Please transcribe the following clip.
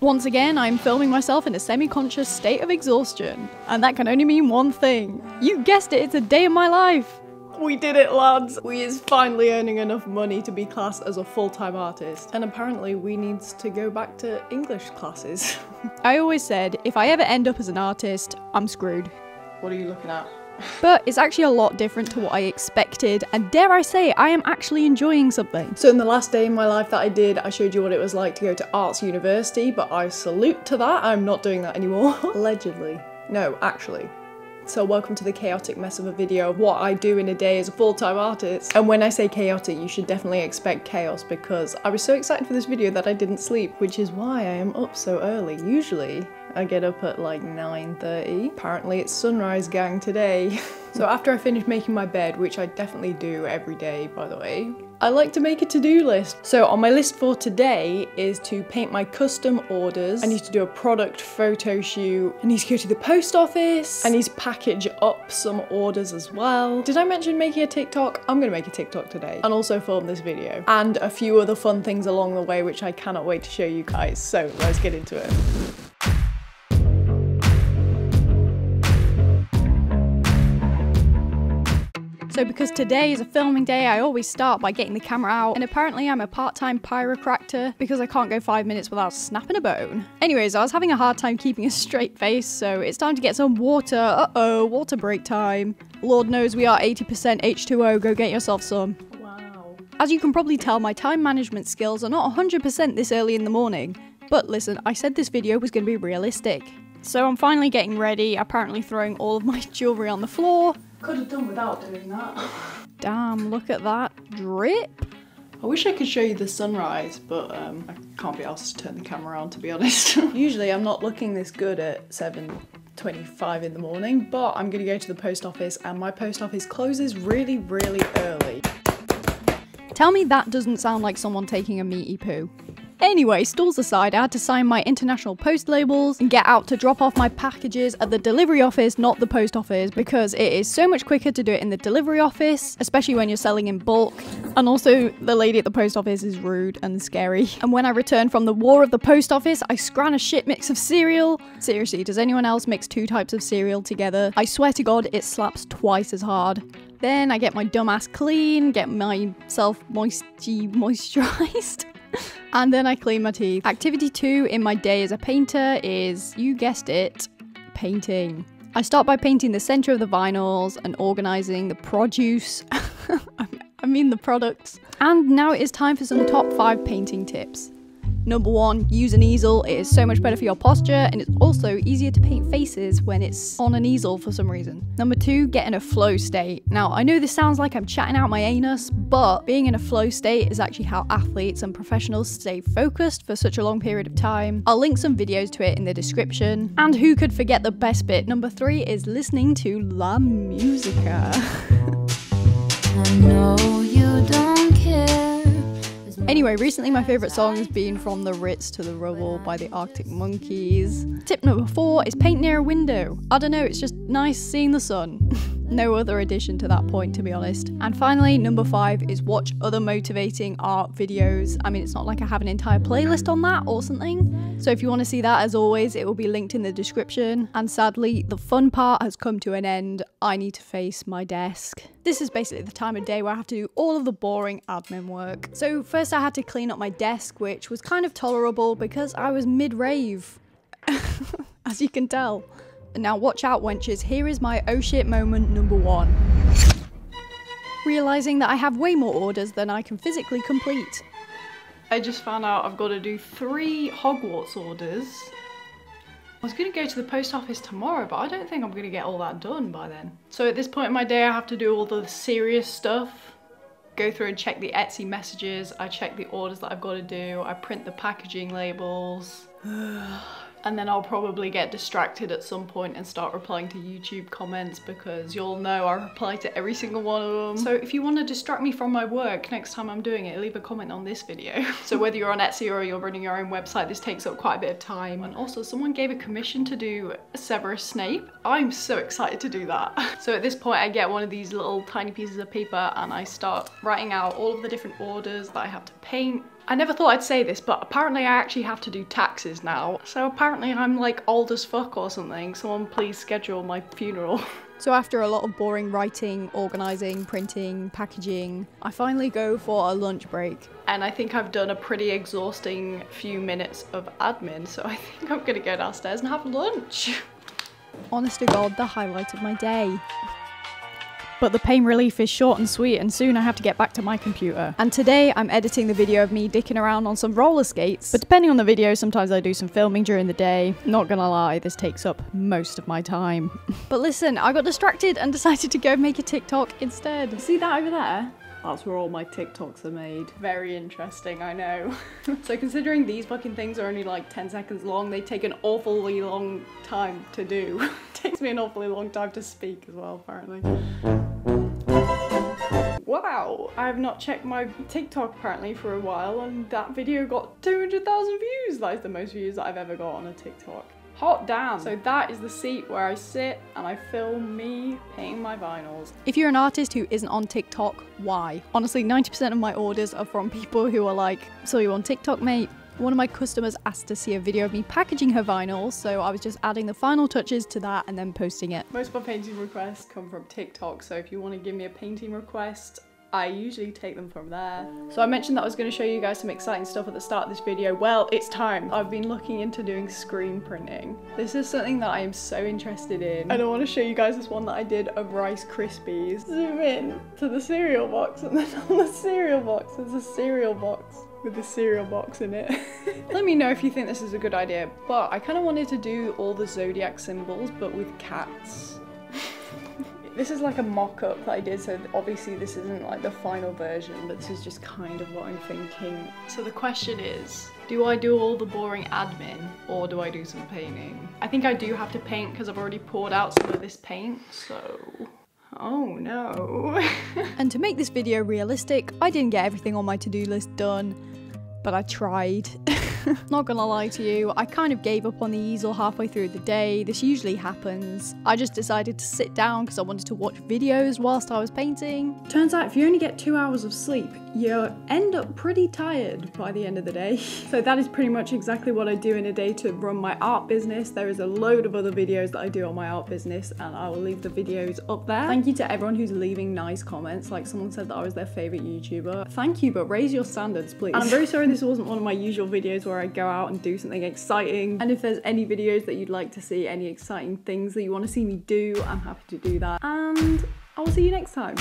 Once again, I'm filming myself in a semi-conscious state of exhaustion. And that can only mean one thing. You guessed it, it's a day in my life. We did it, lads! We is finally earning enough money to be classed as a full-time artist. And apparently we needs to go back to English classes. I always said, if I ever end up as an artist, I'm screwed. What are you looking at? But it's actually a lot different to what I expected, and dare I say, I am actually enjoying something. So in the last day in my life that I did, I showed you what it was like to go to arts university, but I salute to that, I'm not doing that anymore. Allegedly. No, actually. So welcome to the chaotic mess of a video of what I do in a day as a full-time artist. And when I say chaotic, you should definitely expect chaos because I was so excited for this video that I didn't sleep, which is why I am up so early. Usually I get up at like 9.30. Apparently it's sunrise gang today. so after I finish making my bed, which I definitely do every day by the way, I like to make a to-do list. So on my list for today is to paint my custom orders. I need to do a product photo shoot. I need to go to the post office. I need to package up some orders as well. Did I mention making a TikTok? I'm gonna make a TikTok today and also film this video and a few other fun things along the way which I cannot wait to show you guys. So let's get into it. So because today is a filming day, I always start by getting the camera out, and apparently I'm a part-time chiropractor because I can't go five minutes without snapping a bone. Anyways, I was having a hard time keeping a straight face, so it's time to get some water. Uh-oh, water break time. Lord knows we are 80% H2O, go get yourself some. Wow. As you can probably tell, my time management skills are not 100% this early in the morning. But listen, I said this video was going to be realistic. So I'm finally getting ready, apparently throwing all of my jewellery on the floor, could have done without doing that. Damn, look at that drip. I wish I could show you the sunrise, but um, I can't be asked to turn the camera on to be honest. Usually I'm not looking this good at 7.25 in the morning, but I'm gonna go to the post office and my post office closes really, really early. Tell me that doesn't sound like someone taking a meaty poo. Anyway, stalls aside, I had to sign my international post labels and get out to drop off my packages at the delivery office, not the post office, because it is so much quicker to do it in the delivery office, especially when you're selling in bulk. And also, the lady at the post office is rude and scary. And when I returned from the war of the post office, I scran a shit mix of cereal. Seriously, does anyone else mix two types of cereal together? I swear to God, it slaps twice as hard. Then I get my dumbass clean, get myself moisty moisturized. and then I clean my teeth. Activity two in my day as a painter is, you guessed it, painting. I start by painting the center of the vinyls and organizing the produce. I mean the products. And now it is time for some top five painting tips. Number one, use an easel. It is so much better for your posture and it's also easier to paint faces when it's on an easel for some reason. Number two, get in a flow state. Now, I know this sounds like I'm chatting out my anus, but being in a flow state is actually how athletes and professionals stay focused for such a long period of time. I'll link some videos to it in the description. And who could forget the best bit? Number three is listening to La Musica. Anyway, recently my favourite song has been From the Ritz to the Rubble by the Arctic Monkeys. Tip number four is paint near a window. I don't know, it's just nice seeing the sun. no other addition to that point, to be honest. And finally, number five is watch other motivating art videos. I mean, it's not like I have an entire playlist on that or something. So if you want to see that, as always, it will be linked in the description. And sadly, the fun part has come to an end. I need to face my desk. This is basically the time of day where I have to do all of the boring admin work. So first I had to clean up my desk, which was kind of tolerable because I was mid-rave, as you can tell. Now watch out wenches, here is my oh shit moment number one. Realising that I have way more orders than I can physically complete. I just found out I've got to do three Hogwarts orders I was gonna go to the post office tomorrow, but I don't think I'm gonna get all that done by then. So at this point in my day, I have to do all the serious stuff, go through and check the Etsy messages, I check the orders that I've got to do, I print the packaging labels. and then I'll probably get distracted at some point and start replying to YouTube comments because you'll know I reply to every single one of them. So if you want to distract me from my work next time I'm doing it, leave a comment on this video. so whether you're on Etsy or you're running your own website, this takes up quite a bit of time. And also someone gave a commission to do Severus Snape. I'm so excited to do that. so at this point I get one of these little tiny pieces of paper and I start writing out all of the different orders that I have to paint I never thought I'd say this, but apparently I actually have to do taxes now. So apparently I'm like old as fuck or something. Someone please schedule my funeral. So after a lot of boring writing, organising, printing, packaging, I finally go for a lunch break. And I think I've done a pretty exhausting few minutes of admin, so I think I'm gonna go downstairs and have lunch. Honest to God, the highlight of my day. But the pain relief is short and sweet and soon I have to get back to my computer. And today I'm editing the video of me dicking around on some roller skates. But depending on the video, sometimes I do some filming during the day. Not gonna lie, this takes up most of my time. but listen, I got distracted and decided to go make a TikTok instead. See that over there? That's where all my TikToks are made. Very interesting, I know. so considering these fucking things are only like 10 seconds long, they take an awfully long time to do. Takes me an awfully long time to speak as well, apparently. Wow, I have not checked my TikTok apparently for a while and that video got 200,000 views. That is the most views that I've ever got on a TikTok. Hot damn. So that is the seat where I sit and I film me painting my vinyls. If you're an artist who isn't on TikTok, why? Honestly, 90% of my orders are from people who are like, so you on TikTok, mate? One of my customers asked to see a video of me packaging her vinyl, so I was just adding the final touches to that and then posting it. Most of my painting requests come from TikTok, so if you want to give me a painting request, I usually take them from there. So I mentioned that I was going to show you guys some exciting stuff at the start of this video. Well, it's time. I've been looking into doing screen printing. This is something that I am so interested in. And I want to show you guys this one that I did of Rice Krispies. Zoom in to the cereal box and then on the cereal box there's a cereal box with the cereal box in it. Let me know if you think this is a good idea, but I kind of wanted to do all the zodiac symbols, but with cats. This is like a mock-up that I did, so obviously this isn't like the final version, but this is just kind of what I'm thinking. So the question is, do I do all the boring admin or do I do some painting? I think I do have to paint because I've already poured out some of this paint, so... Oh no. and to make this video realistic, I didn't get everything on my to-do list done, but I tried. Not gonna lie to you, I kind of gave up on the easel halfway through the day. This usually happens. I just decided to sit down because I wanted to watch videos whilst I was painting. Turns out if you only get two hours of sleep, you end up pretty tired by the end of the day. so that is pretty much exactly what I do in a day to run my art business. There is a load of other videos that I do on my art business and I will leave the videos up there. Thank you to everyone who's leaving nice comments. Like someone said that I was their favorite YouTuber. Thank you, but raise your standards, please. And I'm very sorry this wasn't one of my usual videos where I go out and do something exciting. And if there's any videos that you'd like to see, any exciting things that you want to see me do, I'm happy to do that. And I will see you next time.